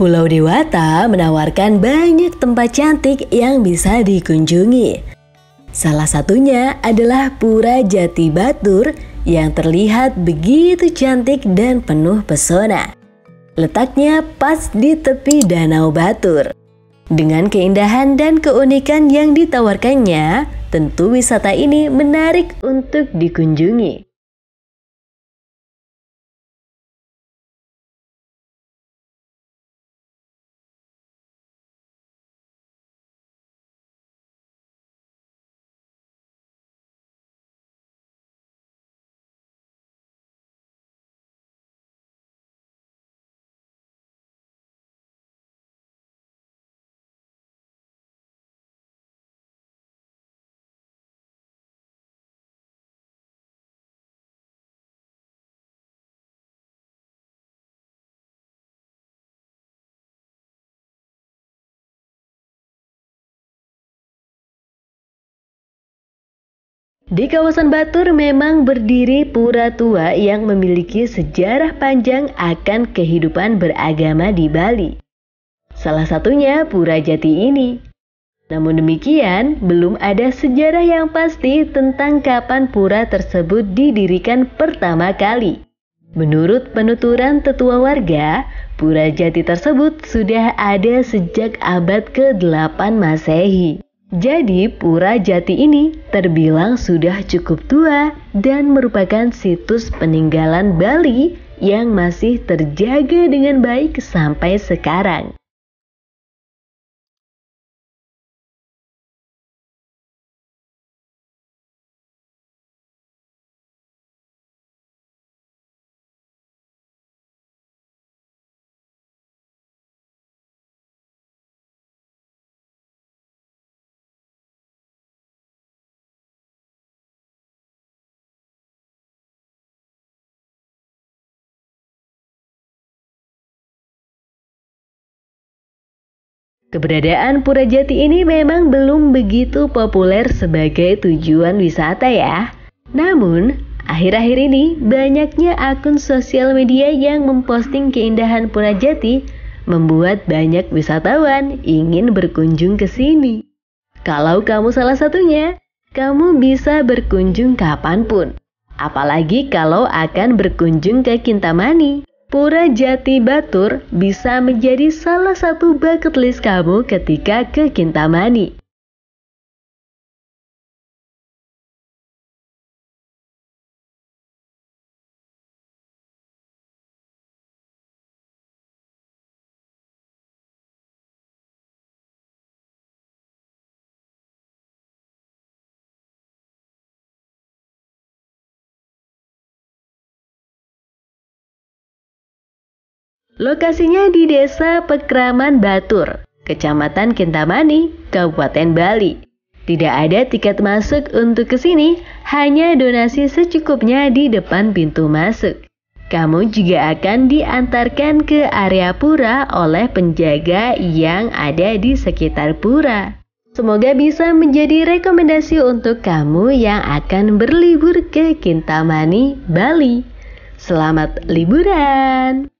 Pulau Dewata menawarkan banyak tempat cantik yang bisa dikunjungi. Salah satunya adalah Pura Jati Batur yang terlihat begitu cantik dan penuh pesona. Letaknya pas di tepi Danau Batur. Dengan keindahan dan keunikan yang ditawarkannya, tentu wisata ini menarik untuk dikunjungi. Di kawasan Batur memang berdiri pura tua yang memiliki sejarah panjang akan kehidupan beragama di Bali. Salah satunya Pura Jati ini. Namun demikian, belum ada sejarah yang pasti tentang kapan pura tersebut didirikan pertama kali. Menurut penuturan tetua warga, Pura Jati tersebut sudah ada sejak abad ke-8 Masehi. Jadi Pura Jati ini terbilang sudah cukup tua dan merupakan situs peninggalan Bali yang masih terjaga dengan baik sampai sekarang. Keberadaan Pura Jati ini memang belum begitu populer sebagai tujuan wisata ya. Namun, akhir-akhir ini banyaknya akun sosial media yang memposting keindahan Pura Jati membuat banyak wisatawan ingin berkunjung ke sini. Kalau kamu salah satunya, kamu bisa berkunjung kapan pun. Apalagi kalau akan berkunjung ke Kintamani. Pura Jati Batur bisa menjadi salah satu bucket list kamu ketika ke Kintamani. Lokasinya di Desa Pekraman Batur, Kecamatan Kintamani, Kabupaten Bali. Tidak ada tiket masuk untuk ke sini, hanya donasi secukupnya di depan pintu masuk. Kamu juga akan diantarkan ke area pura oleh penjaga yang ada di sekitar pura. Semoga bisa menjadi rekomendasi untuk kamu yang akan berlibur ke Kintamani, Bali. Selamat liburan!